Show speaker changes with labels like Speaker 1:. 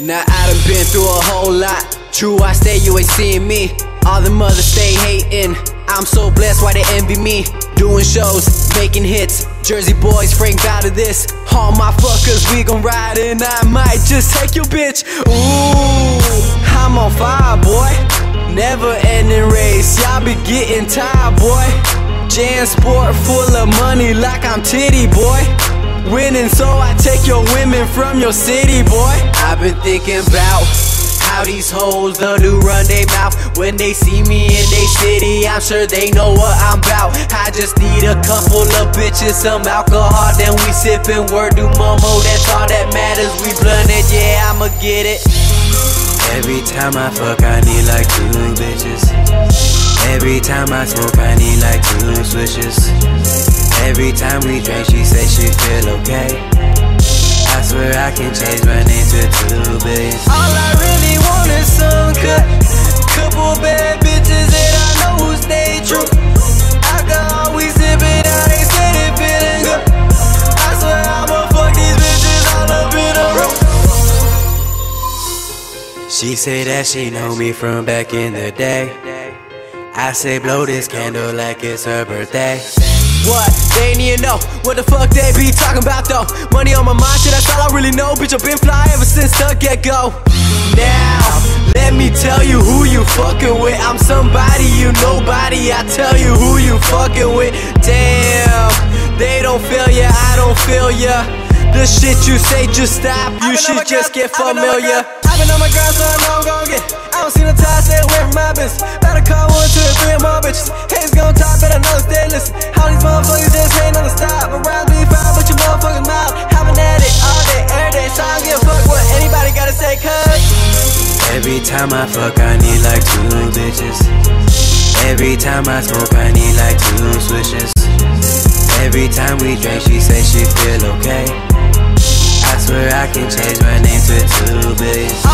Speaker 1: Now I done been through a whole lot. True, I stay, you ain't seeing me. All the mothers stay hating. I'm so blessed, why they envy me? Doing shows, making hits. Jersey boys, Frank out of this. All my fuckers, we gon' ride, and I might just take your bitch. Ooh, I'm on fire, boy. Never ending race, y'all be getting tired, boy. JanSport full of money like I'm titty, boy. Winning, so I take your women from your city, boy. I've been thinking about how these hoes love to run their mouth when they see me in they city. I'm sure they know what I'm about. I just need a couple of bitches, some alcohol, then we sippin' word do momo. That's all that matters. We blunted, yeah, I'ma get it.
Speaker 2: Every time I fuck, I need like two bitches. Every time I smoke, I need like two switches. Every time we drink, she say she feel okay. I swear I can change my name to two billion.
Speaker 1: All I really want is some cut. Couple bad bitches that I know who stay true. I can always sip it they said it feeling good. I swear I'ma fuck these bitches all up in a row.
Speaker 2: She say that she know me from back in the day. I say blow this candle like it's her birthday.
Speaker 1: What? They ain't even know what the fuck they be talking about though. Money on my mind, shit, that's all I really know. Bitch, I've been fly ever since the get go. Now, let me tell you who you fucking with. I'm somebody you nobody. I tell you who you fucking with. Damn, they don't feel ya, I don't feel ya. The shit you say, just stop. You should just get familiar. I've been on my grind, so I know I'm gon' get. I don't see no time, stay away from my business. Better call
Speaker 2: Every time I fuck, I need like two bitches. Every time I smoke, I need like two swishes. Every time we drink, she say she feel okay. I swear I can change my name to two billion.